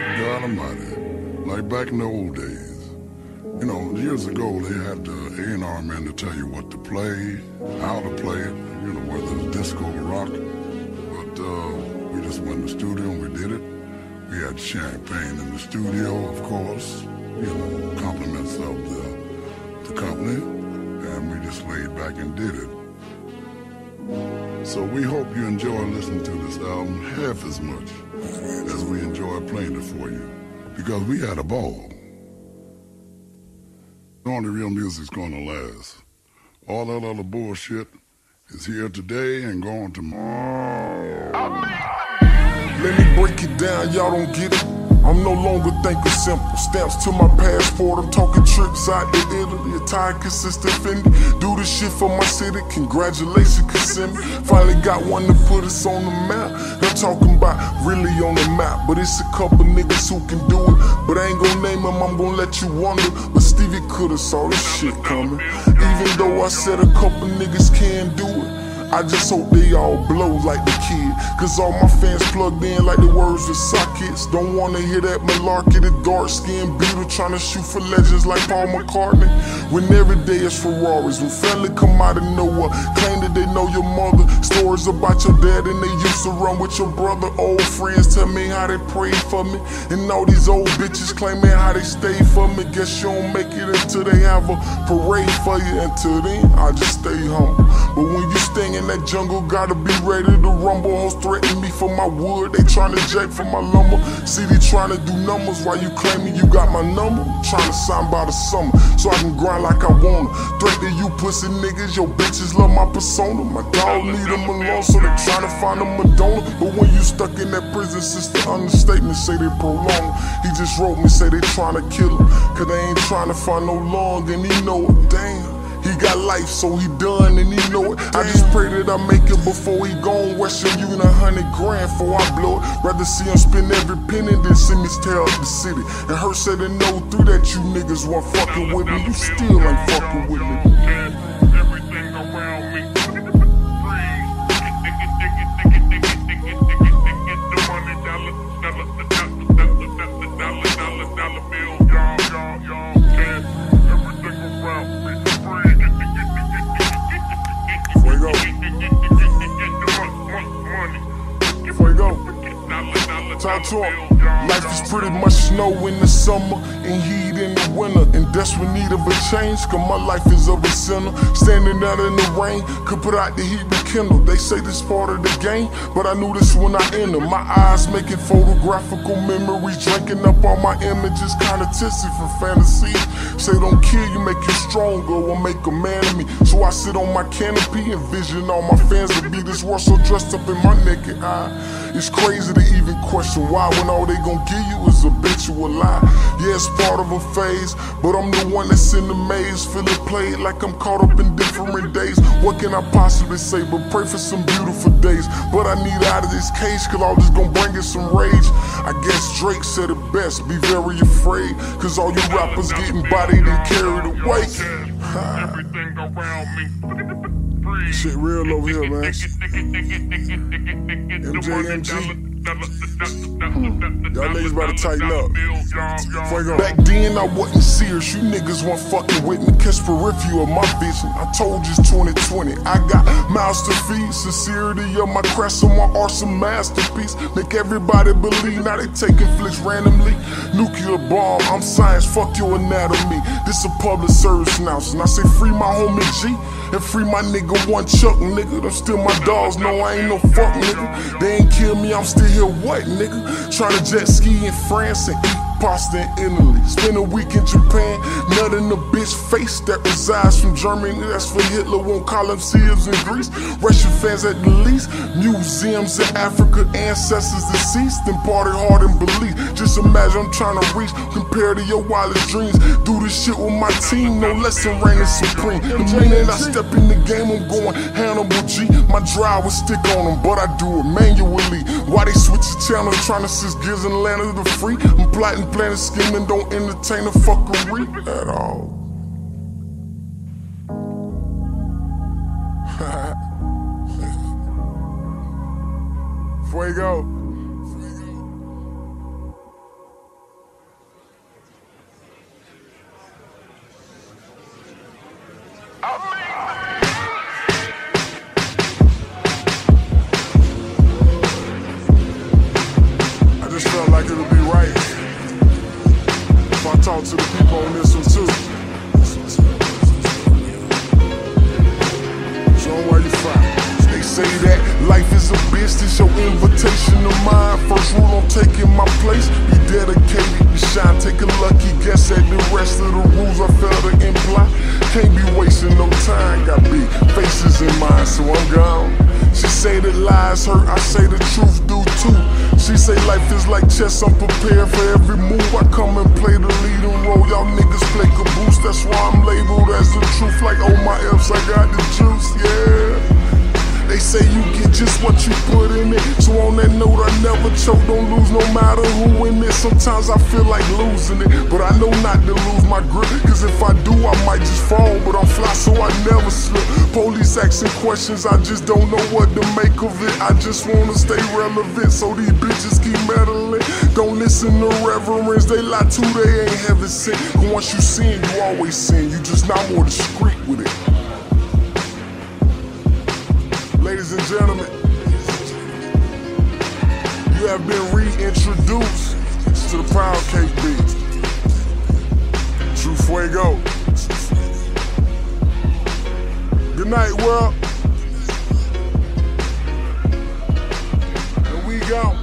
God Almighty. Like back in the old days. You know, years ago they had the A&R man to tell you what to play, how to play it, you know, whether it's disco or rock. But uh, we just went in the studio and we did it. We had champagne in the studio, of course, you know, compliments of the, the company. And we just laid back and did it. So we hope you enjoy listening to this album half as much as we enjoy playing it for you. Because we had a ball. Only real music's gonna last. All that other bullshit is here today and gone tomorrow. Let me break it down, y'all don't get it. I'm no longer thinking simple. Stamps to my passport, I'm talking trips out to Italy. A tie consistent Fendi. Do this shit for my city, congratulations, Kissimmee. Finally got one to put us on the map. I'm talking about really on the map, but it's a couple niggas who can do it. But I ain't gonna name them, I'm gonna let you wonder. But Stevie could've saw this shit coming. Even though I said a couple niggas can do it. I just hope they all blow like the kid. Cause all my fans plugged in like the words of sockets. Don't wanna hear that malarkey, the dark skinned Beatle trying to shoot for legends like Paul McCartney. When every day is Ferraris, when family come out of nowhere, claim that they know your mother. Stories about your dad and they used to run with your brother. Old friends tell me how they prayed for me. And all these old bitches claiming how they stayed for me. Guess you don't make it until they have a parade for you. Until then, I just stay humble. But when you sting in that jungle, gotta be ready to rumble. Hoes threaten me for my wood, they tryna jack for my lumber. See, they tryna do numbers while you claiming you got my number. Tryna sign by the summer, so I can grind like I wanna. Threat to you pussy niggas, your bitches love my persona. My dog leave them alone, so they tryna find a Madonna. But when you stuck in that prison system, understatement say they prolong. He just wrote me, say they tryna kill him, cause they ain't tryna find no long, and he know it, damn. He got life, so he done and he know it. I just pray that I make it before he gone. Western Union, a hundred grand before I blow it. Rather see him spend every penny than see me tear up the city. And her said know through that you niggas weren't fucking with me. You still ain't fucking with me. Talk him. Life is pretty much snow in the summer and heat in the winter. In desperate need of a change, cause my life is of a sinner. Standing out in the rain, could put out the heat They say this part of the game, but I knew this when I entered. My eyes making photographical memories, drinking up all my images, kinda tipsy from fantasy. Say don't kill you, make you stronger, or make a man of me. So I sit on my canopy and vision all my fans to be this world so dressed up in my naked eye. It's crazy to even question why when all they gon' give you is a lie. Yeah, it's part of a phase, but I'm the one that's in the maze, feeling played like I'm caught up in different days. What can I possibly say but pray for some beautiful days? But I need out of this cage, cause all this gon' bring us some rage. I guess Drake said it best, be very afraid, cause all you rappers getting bodied and carried away. Everything around me. Shit real over here, man. MJMG. Y'all niggas better tighten up. Back then I wasn't serious, you niggas weren't fucking with me. Catch peripheral of my vision. I told you it's 2020. I got mouths to feed. Sincerity of my crest on my awesome masterpiece. Make everybody believe now they taking flicks randomly. Nuclear bomb, I'm science, fuck your anatomy. This a public service announcement. I say free my homie G and free my nigga one Chuck, nigga. Them still my dogs, no, I ain't no fuck, nigga. They ain't kill me, I'm still here, what, nigga? Tryna jet ski in France and eat pasta in Italy. Spend a week in Japan, nut in the bitch face that resides from Germany. That's for Hitler, won't call him Sears in Greece. Russian fans at the least, museums in Africa, ancestors deceased, and party hard in belief. Just imagine I'm trying to reach, compared to your wildest dreams. Do this shit with my team, no less than reigning supreme. The minute I step in the game, I'm going Hannibal G. My drive will stick on them, but I do it manually. Channel, trying to assist in Atlanta to free? I'm plotting, planning, scheming, don't entertain a fuckery at all. Fuego. I to the people on this one too. Where you from. They say that life is a bitch, it's your invitation to mine. First rule on taking my place, be dedicated, be shine, take a lucky guess at the rest of the rules I fail to imply. Can't be wasting no time, got big faces in mind, so I'm gone. She say that lies hurt, I say the truth do too. She say life is like chess, I'm prepared for every move. I come and play the leading role, y'all niggas play caboose. That's why I'm labeled as the truth. Like oh my F's, I got the juice, yeah. They say you get just what you put in it. So on that note, I never choke, don't lose no matter who in it. Sometimes I feel like losing it, but I know not to lose my asking questions, I just don't know what to make of it. I just wanna stay relevant, so these bitches keep meddling. Don't listen to reverends, they lie too, they ain't heaven sent. But once you sin, you always sin. You just not more discreet with it. Ladies and gentlemen, you have been reintroduced to the Pound Cake Beat. Tru Fuego. Night, world. And we go.